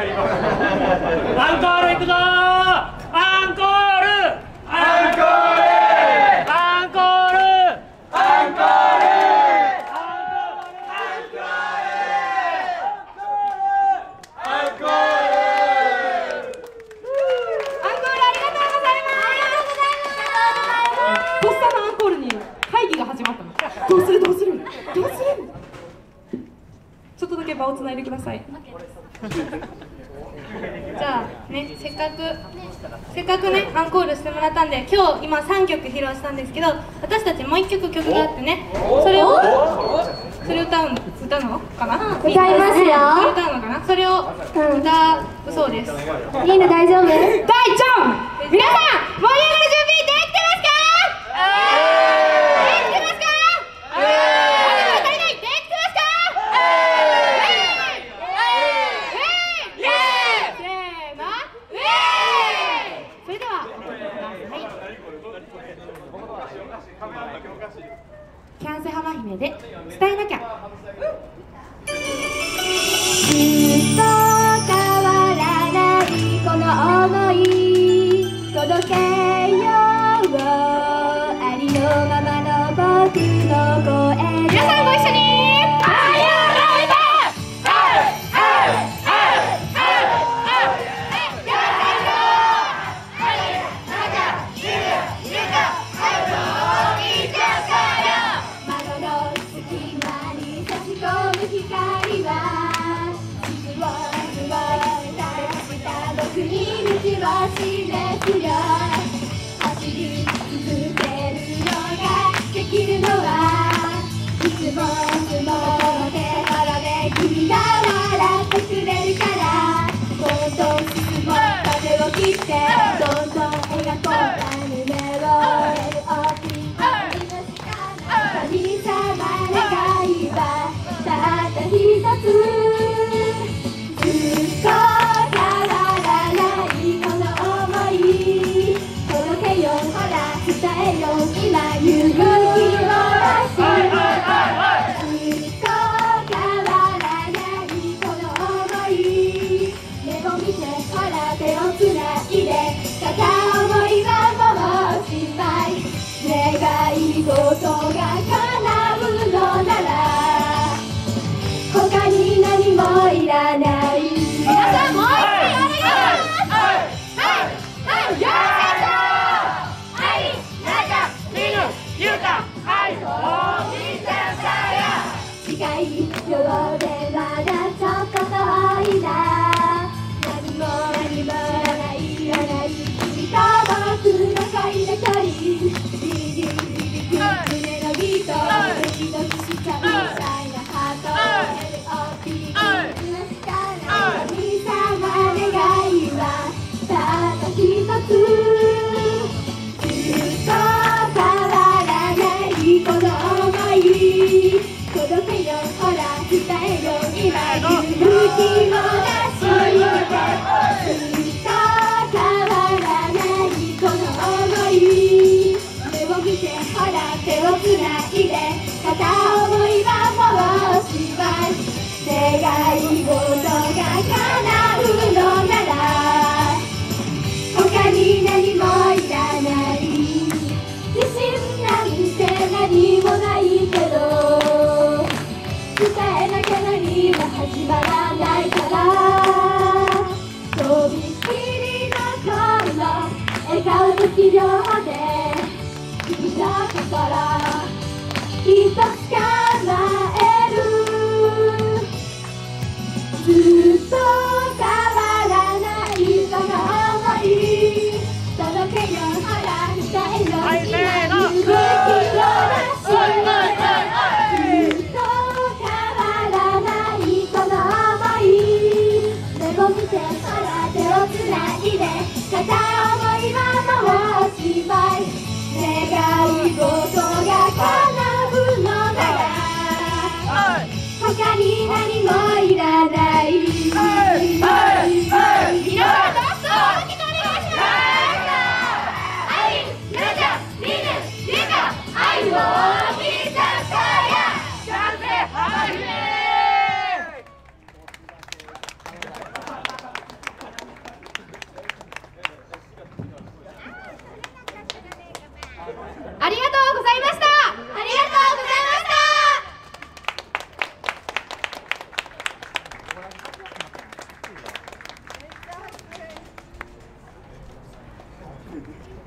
アンコールいくぞアンコールアンコールどうするどうするどうするちょっとだけ場をつないでください。ね、せっかく、せっかくねアンコールしてもらったんで今日今3曲披露したんですけど私たちもう1曲曲があってねそれをそれ歌う歌うのかな？歌いますよ。歌うのかな？それを歌うそうです、いいの大丈夫？大丈夫皆さんキャンセ浜姫で伝えなきゃ。うん tonight. 願い事が叶うのなら他に何もいらない。自信なんて何もないけど伝えなきゃ何も始まらないからとびっきりの顔頃笑顔の器量で君の心とつか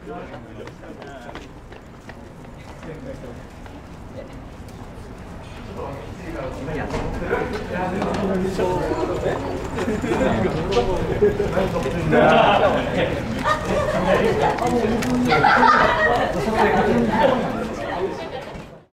何だろうね。